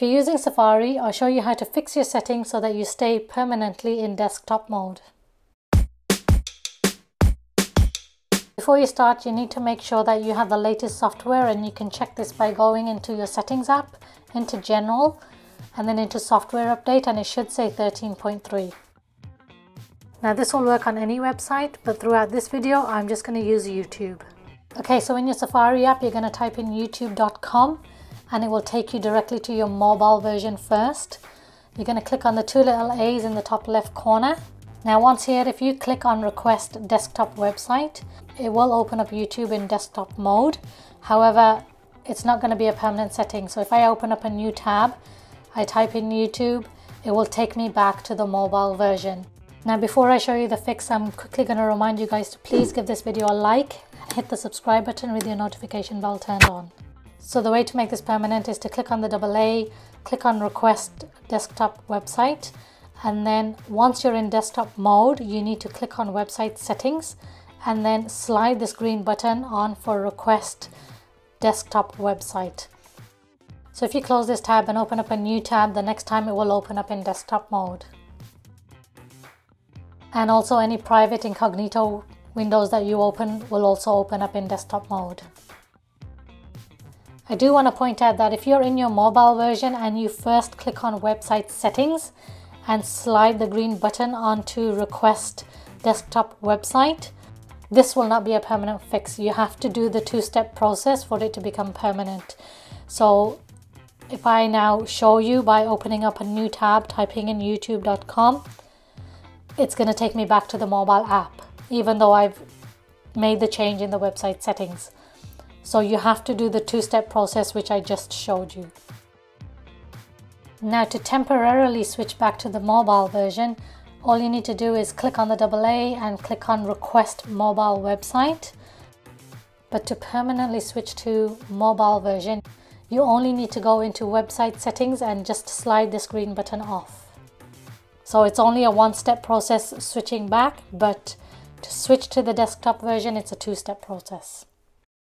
If you're using Safari, I'll show you how to fix your settings so that you stay permanently in desktop mode. Before you start, you need to make sure that you have the latest software and you can check this by going into your settings app, into general, and then into software update and it should say 13.3. Now this will work on any website, but throughout this video, I'm just going to use YouTube. Okay, so in your Safari app, you're going to type in youtube.com and it will take you directly to your mobile version first. You're going to click on the two little A's in the top left corner. Now once here, if you click on request desktop website, it will open up YouTube in desktop mode. However, it's not going to be a permanent setting. So if I open up a new tab, I type in YouTube, it will take me back to the mobile version. Now before I show you the fix, I'm quickly going to remind you guys to please give this video a like and hit the subscribe button with your notification bell turned on. So the way to make this permanent is to click on the double A, click on request desktop website and then once you're in desktop mode you need to click on website settings and then slide this green button on for request desktop website. So if you close this tab and open up a new tab the next time it will open up in desktop mode. And also any private incognito windows that you open will also open up in desktop mode. I do want to point out that if you're in your mobile version and you first click on website settings and slide the green button onto request desktop website, this will not be a permanent fix. You have to do the two-step process for it to become permanent. So if I now show you by opening up a new tab, typing in youtube.com, it's going to take me back to the mobile app, even though I've made the change in the website settings. So you have to do the two-step process which I just showed you. Now to temporarily switch back to the mobile version, all you need to do is click on the double A and click on request mobile website. But to permanently switch to mobile version, you only need to go into website settings and just slide this green button off. So it's only a one-step process switching back, but to switch to the desktop version, it's a two-step process.